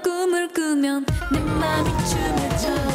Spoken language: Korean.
꿈을 꾸면 내 맘이 춤을 춰.